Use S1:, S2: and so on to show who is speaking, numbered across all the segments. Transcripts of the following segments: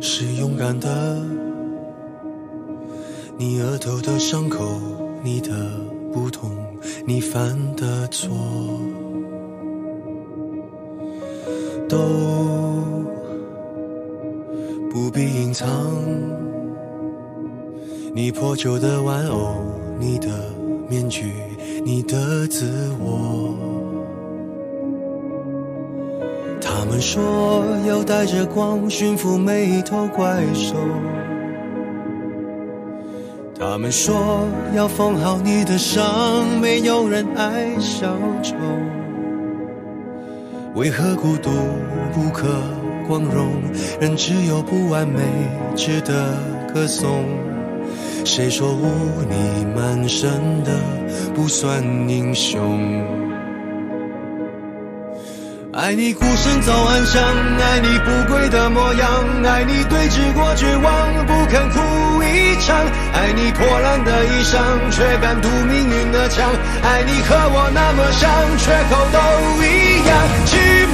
S1: 是勇敢的。你额头的伤口你的不同你犯的错都不必隐藏。你破旧的玩偶你的面具你的自我。他们说要带着光驯服每一头怪兽。他们说要缝好你的伤，没有人爱小丑。为何孤独不可光荣？人只有不完美值得歌颂。谁说污泥满身的不算英雄？爱你孤身走暗巷，爱你不跪的模样，爱你对峙过绝望，不肯哭一场，爱你破烂的衣裳，却敢堵命运的枪，爱你和我那么像，缺口都一样。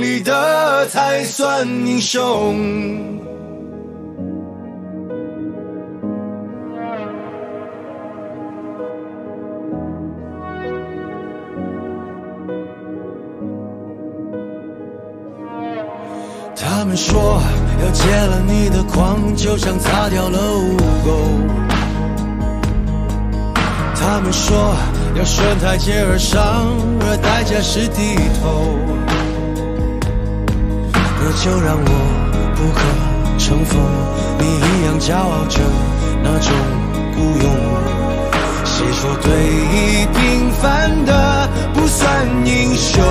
S1: 里的才算英雄？他们说要戒了你的狂，就像擦掉了污垢。他们说。要顺台阶而上，而代价是低头。那就让我不可乘风，你一样骄傲着那种孤勇。谁说对弈平凡的不算英雄？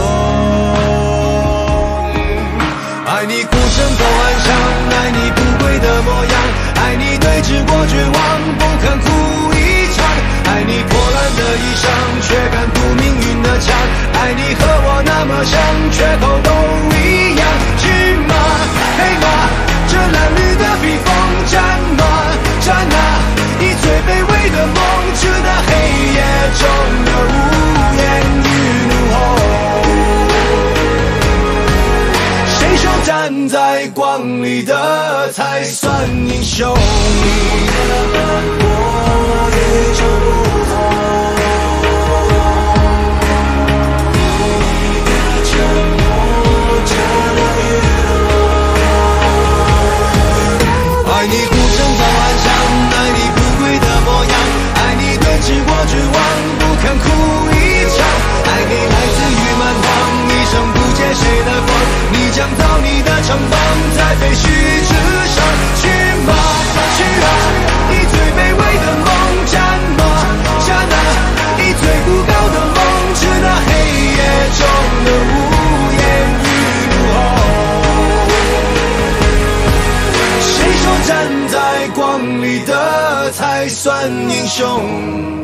S1: 爱你孤身走暗巷，爱你不跪的模样，爱你对峙过绝望，不肯哭一场。爱你破烂的衣裳，却敢堵命运的枪。爱你和我那么像，缺口都骏。马黑马，这褴褛的披风，战马战啊！你最卑微的梦，致那黑夜中的无言与怒吼。谁说站在光里的才算英雄？你将造你的城邦，在废墟之上。去吗，去啊！你最卑微的梦，战吗战啊！你最孤高的梦，致那黑夜中的无言与怒吼。谁说站在光里的才算英雄？